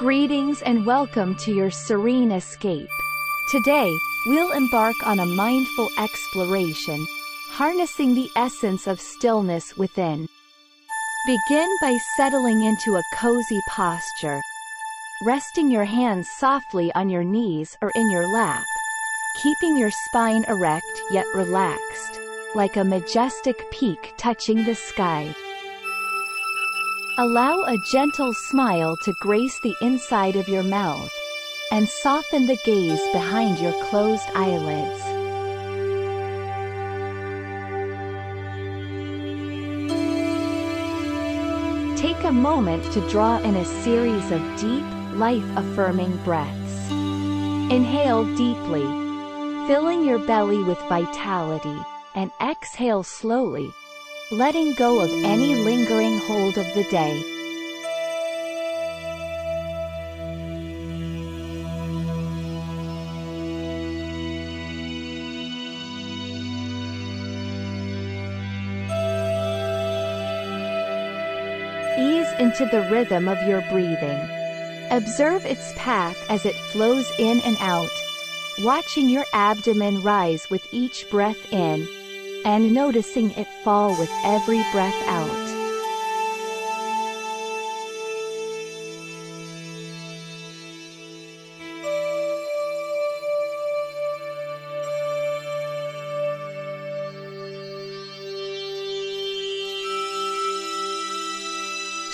Greetings and welcome to your serene escape. Today, we'll embark on a mindful exploration, harnessing the essence of stillness within. Begin by settling into a cozy posture, resting your hands softly on your knees or in your lap, keeping your spine erect yet relaxed, like a majestic peak touching the sky. Allow a gentle smile to grace the inside of your mouth, and soften the gaze behind your closed eyelids. Take a moment to draw in a series of deep, life-affirming breaths. Inhale deeply, filling your belly with vitality, and exhale slowly, letting go of any lingering hold of the day. Ease into the rhythm of your breathing. Observe its path as it flows in and out, watching your abdomen rise with each breath in, and noticing it fall with every breath out.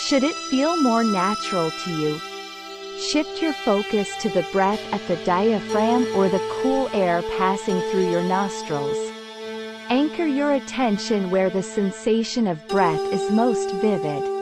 Should it feel more natural to you, shift your focus to the breath at the diaphragm or the cool air passing through your nostrils. Anchor your attention where the sensation of breath is most vivid.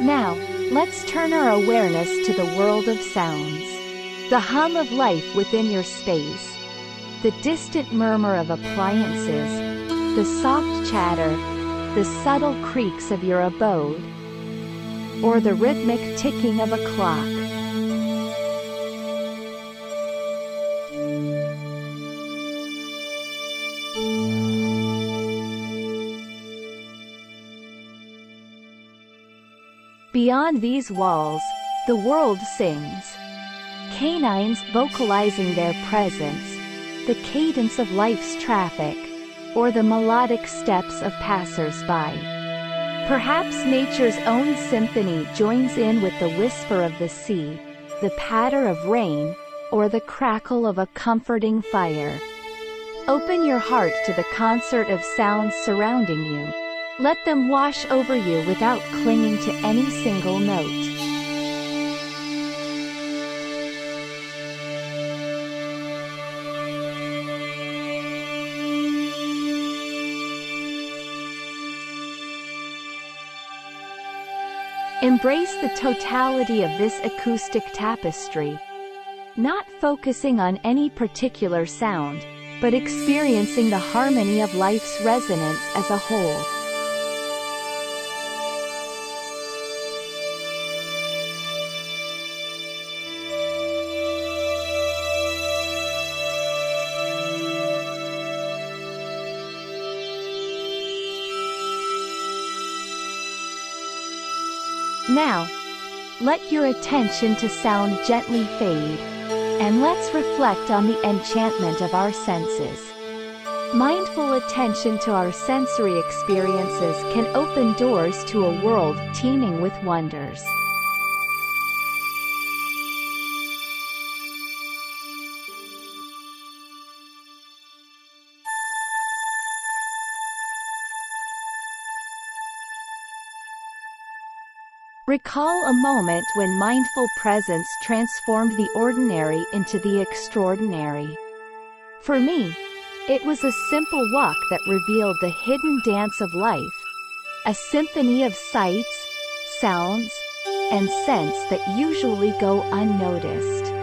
Now, let's turn our awareness to the world of sounds. The hum of life within your space. The distant murmur of appliances. The soft chatter. The subtle creaks of your abode. Or the rhythmic ticking of a clock. Beyond these walls, the world sings. Canines vocalizing their presence, the cadence of life's traffic, or the melodic steps of passers-by. Perhaps nature's own symphony joins in with the whisper of the sea, the patter of rain, or the crackle of a comforting fire. Open your heart to the concert of sounds surrounding you. Let them wash over you without clinging to any single note. Embrace the totality of this acoustic tapestry. Not focusing on any particular sound, but experiencing the harmony of life's resonance as a whole. Now, let your attention to sound gently fade. And let's reflect on the enchantment of our senses. Mindful attention to our sensory experiences can open doors to a world teeming with wonders. Recall a moment when mindful presence transformed the ordinary into the extraordinary. For me, it was a simple walk that revealed the hidden dance of life, a symphony of sights, sounds, and scents that usually go unnoticed.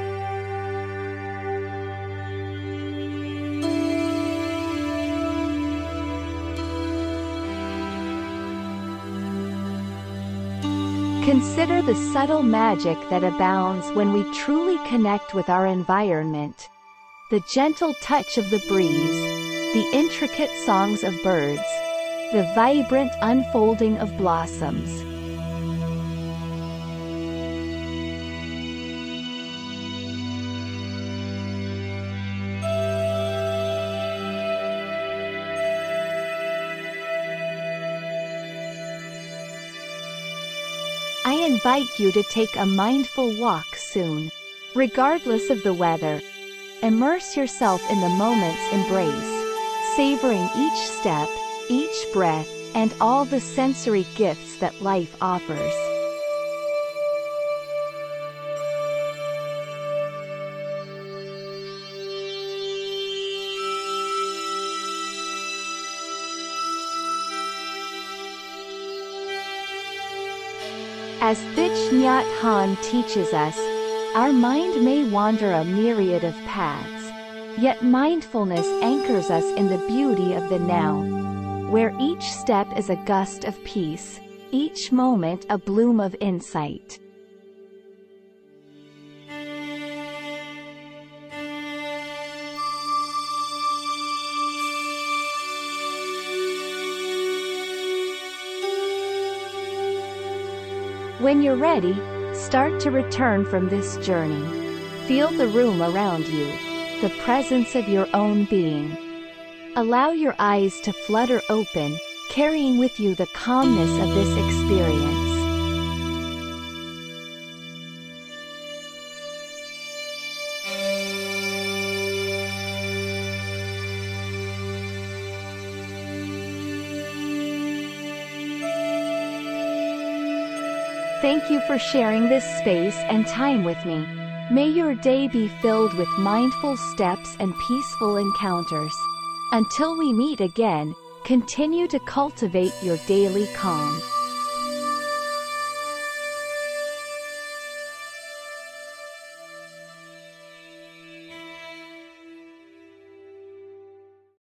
Consider the subtle magic that abounds when we truly connect with our environment. The gentle touch of the breeze, the intricate songs of birds, the vibrant unfolding of blossoms. Invite you to take a mindful walk soon. Regardless of the weather, immerse yourself in the moment's embrace, savoring each step, each breath, and all the sensory gifts that life offers. As Thich Nhat Hanh teaches us, our mind may wander a myriad of paths, yet mindfulness anchors us in the beauty of the now, where each step is a gust of peace, each moment a bloom of insight. When you're ready, start to return from this journey. Feel the room around you, the presence of your own being. Allow your eyes to flutter open, carrying with you the calmness of this experience. Thank you for sharing this space and time with me. May your day be filled with mindful steps and peaceful encounters. Until we meet again, continue to cultivate your daily calm.